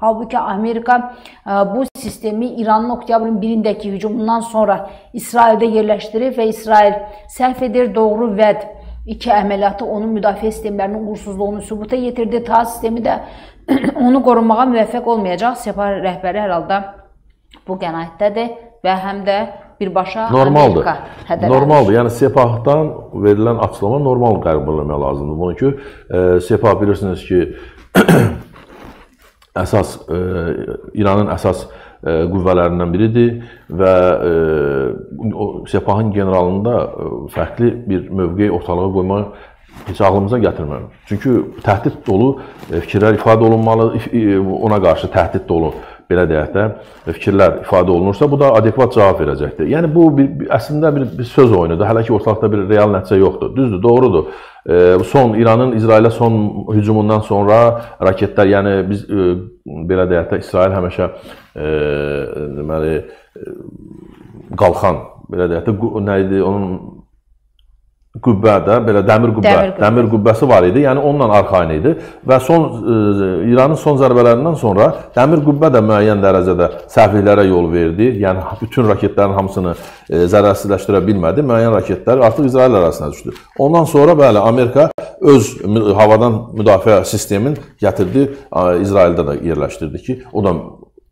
Halbuki Amerika e, bu sistemi İranın oktyabrın 1-indəki hücumundan sonra İsraildə yerləşdirib və İsrail səhv edir, doğru vəd iki əməliyyatı onun müdafiə sistemlərinin uğursuzluğunu sübuta yetirdi. Ta sistemi də onu qorumağa müvəffəq olmayacaq. Sepah rəhbəri hər halda bu qənaətdədir və həm də birbaşa Normaldır. Amerika hədələnir. Normaldır. Yəni Sepahdan verilən açıqlama normal qəbul etmək lazımdır. Bunu ki, e, Sepah bilirsiniz ki, əsas e, İranın əsas e, qüvvələrindən biridir və e, o Sepahın generalında e, fərqli bir mövqe ortalığa qoymaq heç ağlımıza gətirmirəm. Çünki təhdid dolu e, fikirlər ifadə olunmalı, e, ona qarşı təhdid dolu belə deyək də fikirlər ifadə olunursa, bu da adekvat cavab verəcəkdir. Yəni bu bir, əslində bir, bir söz oyunudur. Hələ ki ortalıqda bir real nəticə yoxdur. Düzdür, doğrudur. E, son İranın İsrailə son hücumundan sonra raketlər, yəni biz e, belə deyək də İsrail həmişə e, deməli e, qalxan belə deyək də nə idi onun qübbədə, belə dəmir qübbə, dəmir, qübbə. dəmir qübbəsi var idi. Yəni onunla arxayın idi və son e, İranın son zərbələrindən sonra dəmir qübbə də müəyyən dərəcədə səhvliklərə yol verdi. Yəni bütün raketlərin hamısını e, zərərsizləşdirə bilmədi. Müəyyən raketlər artıq İsrail ərazisinə düşdü. Ondan sonra bəli Amerika öz havadan müdafiə sistemin gətirdi, İsraildə də yerləşdirdi ki, o da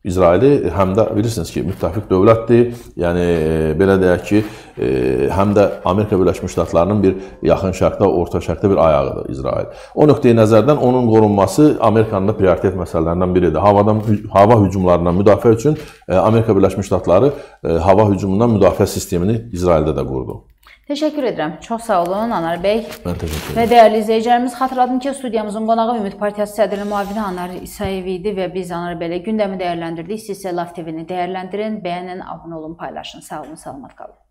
İsraili həm də bilirsiniz ki, müttəfiq dövlətdir. Yəni e, belə deyək ki, e, həm də Amerika Birləşmiş Ştatlarının bir yaxın şərqdə, orta şərqdə bir ayağıdır İsrail. O nöqteyi nəzərdən onun qorunması Amerikanın da prioritet məsələlərindən biridir. Havadan hava hücumlarından müdafiə üçün e, Amerika Birləşmiş Ştatları hava hücumundan müdafiə sistemini İsraildə də qurdu. Təşəkkür edirəm. Çox sağ olun Anar bəy. Mən təşəkkür edirəm. Və dəyərli izləyicilərimiz, xatırladım ki, studiyamızın qonağı Ümid Partiyası sədrinin müavini Anar İsayev idi və biz Anar bəylə gündəmi dəyərləndirdik. Siz isə Live TV-ni dəyərləndirin, bəyənin, abunə olun, paylaşın. Sağ olun, salamat qalın.